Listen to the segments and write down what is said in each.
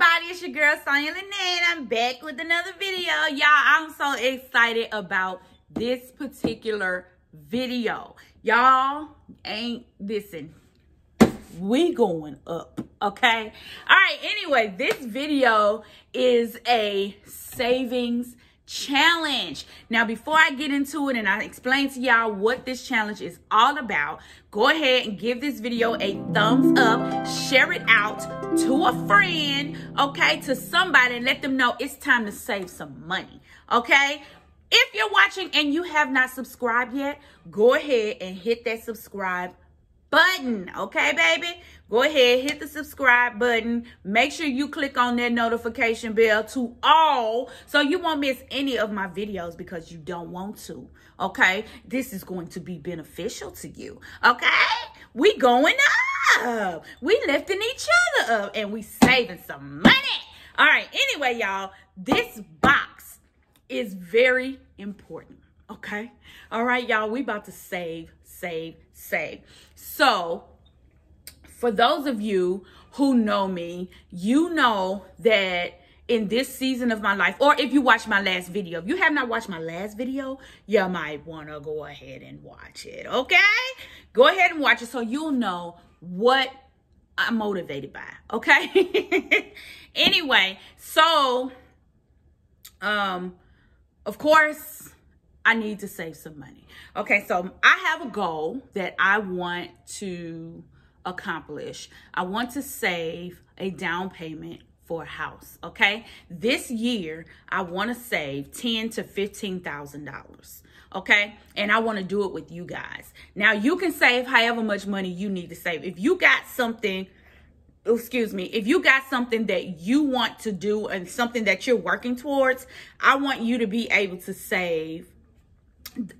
everybody? It's your girl Saunya Liné. I'm back with another video. Y'all, I'm so excited about this particular video. Y'all ain't listen. We going up, okay? All right, anyway, this video is a savings challenge. Now, before I get into it and I explain to y'all what this challenge is all about, go ahead and give this video a thumbs up, share it out to a friend, okay, to somebody and let them know it's time to save some money, okay? If you're watching and you have not subscribed yet, go ahead and hit that subscribe button. Okay, baby? Go ahead, hit the subscribe button. Make sure you click on that notification bell to all so you won't miss any of my videos because you don't want to. Okay? This is going to be beneficial to you. Okay? We going up. We lifting each other up and we saving some money. All right. Anyway, y'all, this box is very important. Okay? All right, y'all, we about to save save, save. So, for those of you who know me, you know that in this season of my life, or if you watch my last video, if you have not watched my last video, you might want to go ahead and watch it, okay? Go ahead and watch it so you'll know what I'm motivated by, okay? anyway, so, um, of course, I need to save some money. Okay, so I have a goal that I want to accomplish. I want to save a down payment for a house. Okay, this year I want to save ten to fifteen thousand dollars. Okay, and I want to do it with you guys. Now you can save however much money you need to save. If you got something oh, excuse me, if you got something that you want to do and something that you're working towards, I want you to be able to save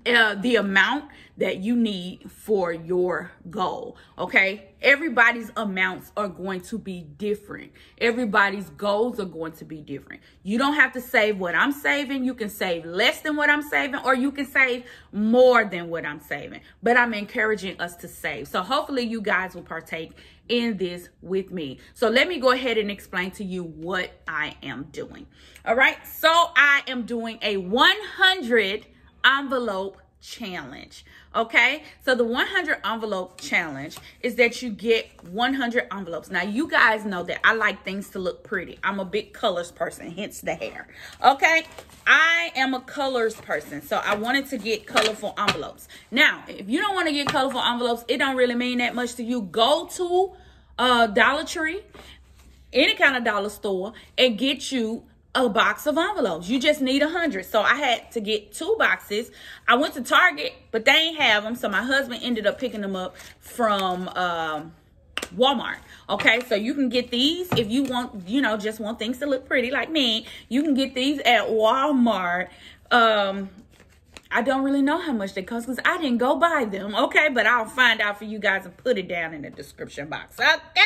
uh, the amount that you need for your goal. Okay. Everybody's amounts are going to be different. Everybody's goals are going to be different. You don't have to save what I'm saving. You can save less than what I'm saving, or you can save more than what I'm saving. But I'm encouraging us to save. So hopefully you guys will partake in this with me. So let me go ahead and explain to you what I am doing. All right. So I am doing a 100 envelope challenge. Okay, so the 100 envelope challenge is that you get 100 envelopes. Now, you guys know that I like things to look pretty. I'm a big colors person, hence the hair. Okay, I am a colors person, so I wanted to get colorful envelopes. Now, if you don't want to get colorful envelopes, it don't really mean that much to you. Go to uh, Dollar Tree, any kind of dollar store, and get you a box of envelopes. You just need a hundred. So I had to get two boxes. I went to Target, but they ain't have them. So my husband ended up picking them up from um, Walmart. Okay, so you can get these if you want, you know, just want things to look pretty like me. You can get these at Walmart. Um, I don't really know how much they cost because I didn't go buy them. Okay, but I'll find out for you guys and put it down in the description box. Okay.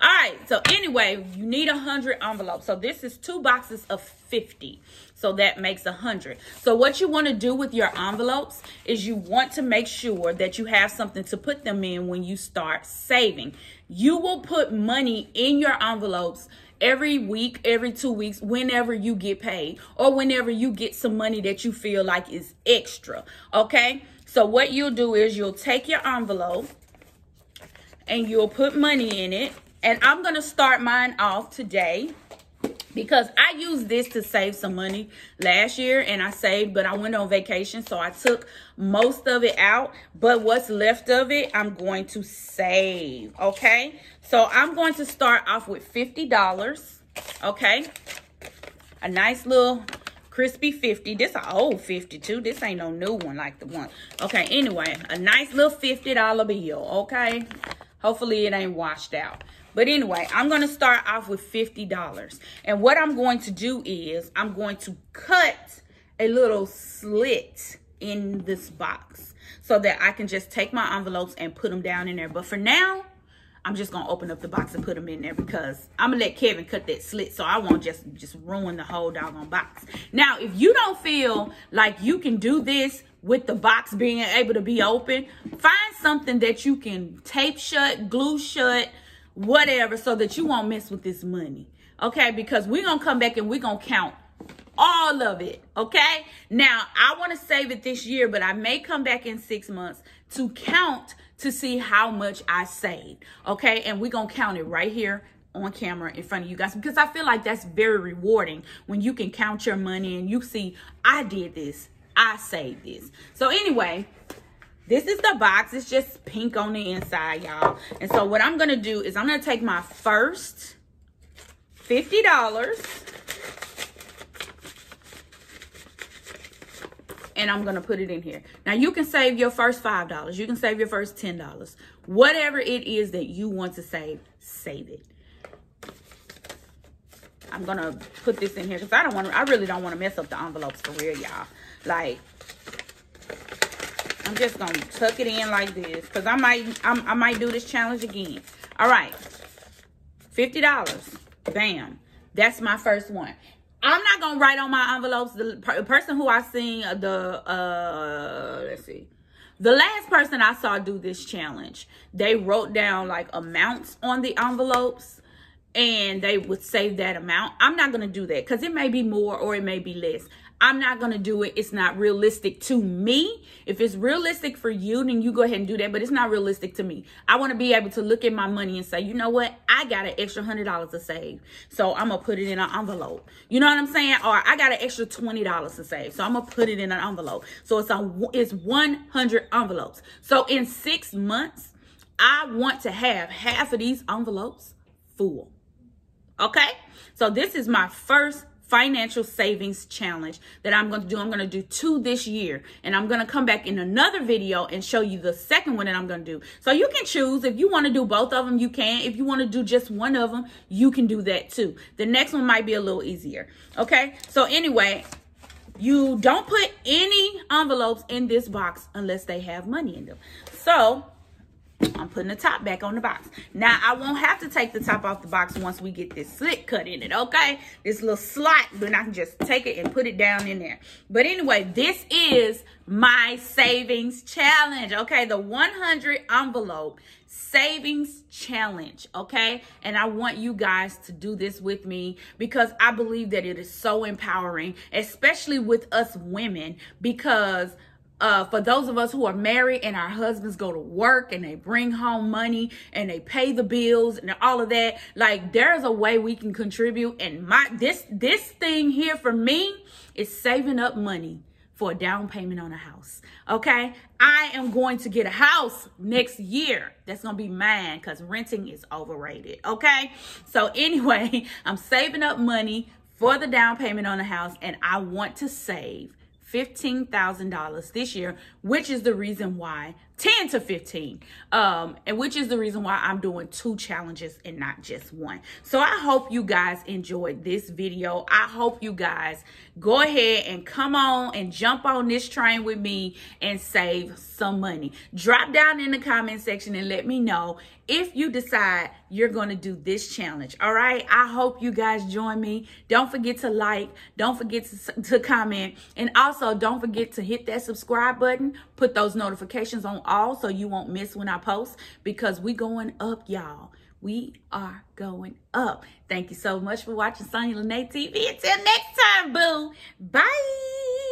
All right. So anyway, you need a hundred envelopes. So this is two boxes of 50. So that makes a hundred. So what you want to do with your envelopes is you want to make sure that you have something to put them in when you start saving. You will put money in your envelopes every week, every two weeks, whenever you get paid or whenever you get some money that you feel like is extra. Okay. So what you'll do is you'll take your envelope and you'll put money in it. And I'm going to start mine off today because I used this to save some money last year and I saved, but I went on vacation. So I took most of it out, but what's left of it, I'm going to save. Okay. So I'm going to start off with $50. Okay. A nice little crispy 50 this is an old 52 this ain't no new one like the one okay anyway a nice little 50 dollar bill okay hopefully it ain't washed out but anyway, I'm going to start off with $50. And what I'm going to do is I'm going to cut a little slit in this box so that I can just take my envelopes and put them down in there. But for now, I'm just gonna open up the box and put them in there because I'm gonna let Kevin cut that slit so I won't just just ruin the whole doggone box. Now, if you don't feel like you can do this with the box being able to be open, find something that you can tape shut, glue shut, whatever, so that you won't mess with this money. Okay, because we're gonna come back and we're gonna count all of it. Okay. Now I want to save it this year, but I may come back in six months to count to see how much I saved. Okay. And we're going to count it right here on camera in front of you guys because I feel like that's very rewarding when you can count your money and you see, I did this, I saved this. So, anyway, this is the box. It's just pink on the inside, y'all. And so, what I'm going to do is I'm going to take my first $50 and I'm going to put it in here. Now, you can save your first $5. You can save your first $10. Whatever it is that you want to save, save it. I'm to put this in here because I don't want to, I really don't want to mess up the envelopes for real, y'all. Like, I'm just to tuck it in like this because I might, I'm, I might do this challenge again. All right. $50. Bam. That's my first one. I'm not gonna write on my envelopes the per person who I seen uh, the uh let's see the last person I saw do this challenge they wrote down like amounts on the envelopes and they would save that amount I'm not gonna do that because it may be more or it may be less I'm not going to do it. It's not realistic to me. If it's realistic for you, then you go ahead and do that. But it's not realistic to me. I want to be able to look at my money and say, you know what? I got an extra $100 to save. So I'm going to put it in an envelope. You know what I'm saying? Or I got an extra $20 to save. So I'm going to put it in an envelope. So it's, a, it's 100 envelopes. So in six months, I want to have half of these envelopes full. Okay? So this is my first financial savings challenge that I'm going to do. I'm going to do two this year and I'm going to come back in another video and show you the second one that I'm going to do. So you can choose if you want to do both of them, you can. If you want to do just one of them, you can do that too. The next one might be a little easier. Okay. So anyway, you don't put any envelopes in this box unless they have money in them. So I'm putting the top back on the box. Now, I won't have to take the top off the box once we get this slit cut in it, okay? This little slot, then I can just take it and put it down in there. But anyway, this is my savings challenge, okay? The 100 envelope savings challenge, okay? And I want you guys to do this with me because I believe that it is so empowering, especially with us women, because uh, for those of us who are married and our husbands go to work and they bring home money and they pay the bills and all of that, like there's a way we can contribute. And my this this thing here for me is saving up money for a down payment on a house. Okay, I am going to get a house next year. That's gonna be mine because renting is overrated. Okay, so anyway, I'm saving up money for the down payment on the house, and I want to save $15,000 this year, which is the reason why 10 to 15 um and which is the reason why i'm doing two challenges and not just one. So i hope you guys enjoyed this video. I hope you guys go ahead and come on and jump on this train with me and save some money. Drop down in the comment section and let me know if you decide you're going to do this challenge. All right? I hope you guys join me. Don't forget to like. Don't forget to, to comment. And also don't forget to hit that subscribe button. Put those notifications on all so you won't miss when I post because we going up, y'all. We are going up. Thank you so much for watching SaunyaLiné TV. Until next time, boo. Bye.